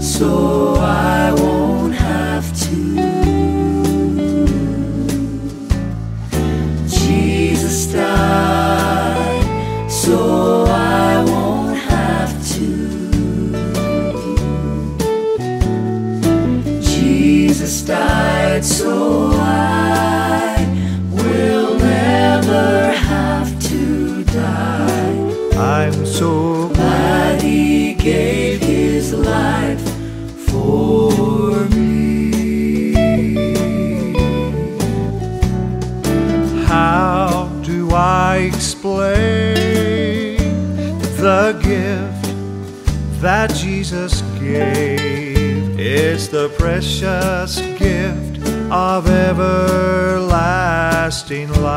So I won't have to. Jesus died so I won't have to. Jesus died so I will never have to die. I'm so Glad he gave his life for me. How do I explain the gift that Jesus gave? It's the precious gift of everlasting life.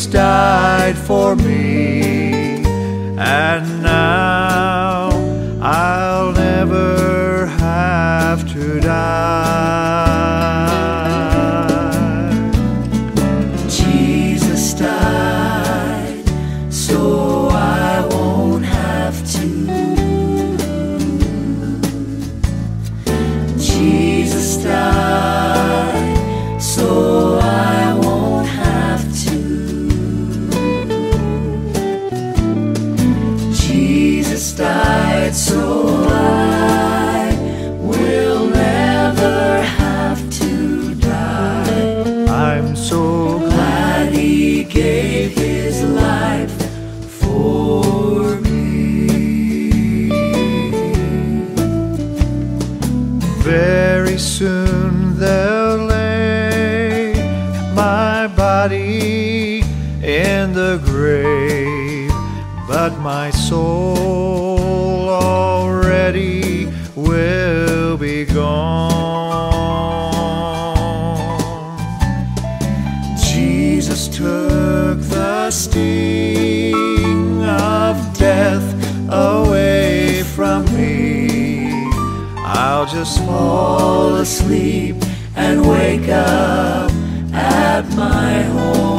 Jesus died for me, and now grave, but my soul already will be gone. Jesus took the sting of death away from me. I'll just fall Fall asleep and wake up at my home.